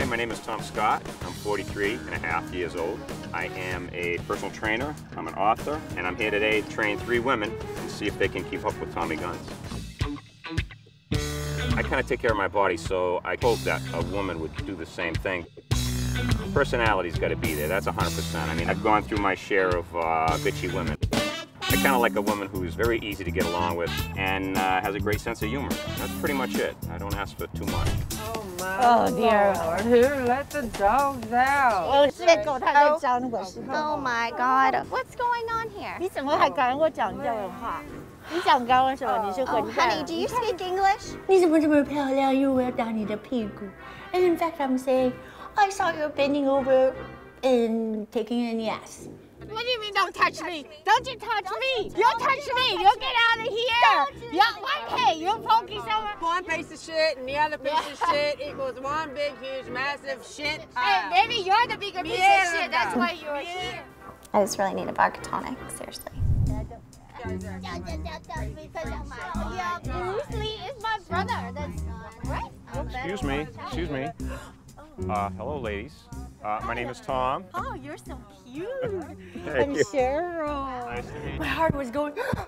my name is Tom Scott. I'm 43 and a half years old. I am a personal trainer, I'm an author, and I'm here today to train three women and see if they can keep up with Tommy Guns. I kind of take care of my body, so I hope that a woman would do the same thing. Personality's got to be there, that's 100%. I mean, I've gone through my share of uh, bitchy women. I kind of like a woman who's very easy to get along with and uh, has a great sense of humor. That's pretty much it. I don't ask for too much. Oh my Oh, dear. Lord. Who let the dogs out? 我是狗，它在张我时候。 Oh my god, what's going on here? 你怎么还敢跟我讲这种话？你讲刚刚什么？你是 Oh, 混蛋 honey,。do you speak English? 你怎么这么漂亮？又要打你的屁股。And in fact, I'm saying, I saw you bending over and taking a ass. What do you mean don't touch me? Don't you touch me? You touch me. You get out of here. Yeah, one hey, you funky somewhere. One piece of shit and the other piece of shit equals one big, huge, massive shit Hey, pile. maybe you're the bigger piece Yeah. of shit. That's why you're here. I just really need a vodka tonic, seriously. Yeah, Bruce Lee is my brother. That's right. Excuse me, excuse me. Uh, hello, ladies. Uh, my name is Tom. Oh, you're so cute. Thank I'm you. Cheryl. Nice to meet you. My heart was going.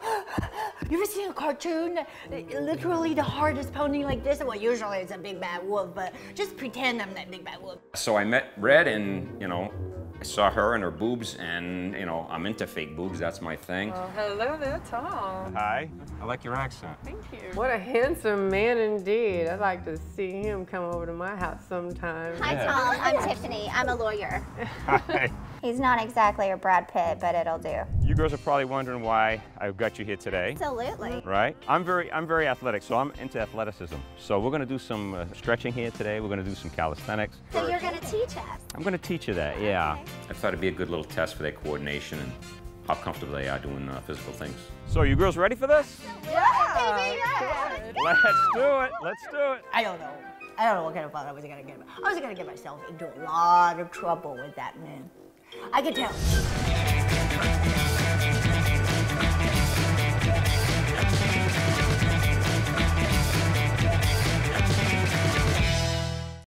you ever seen a cartoon? Literally, the heart is pounding like this. Well, usually it's a big bad wolf, but just pretend I'm that big bad wolf. So I met Red, and you know, I saw her and her boobs, and you know, I'm into fake boobs. That's my thing. Oh, hello there, Tom. Hi. I like your accent. Thank you. What a handsome man indeed. I'd like to see him come over to my house sometime. Hi, Yeah. Tom. I'm Tiffany. I'm a lawyer. Hi. He's not exactly a Brad Pitt, but it'll do. You girls are probably wondering why I've got you here today. Absolutely. Right? I'm very, I'm very athletic, so I'm into athleticism. So we're gonna do some uh, stretching here today. We're gonna do some calisthenics. So you're going to teach us. I'm gonna teach you that, yeah. I thought it'd be a good little test for their coordination and how comfortable they are doing uh, physical things. So are you girls ready for this? Yeah! Let's do it. Let's do it. I don't know. I don't know what kind of fun I was gonna get. I was gonna get myself into a lot of trouble with that man. I could tell.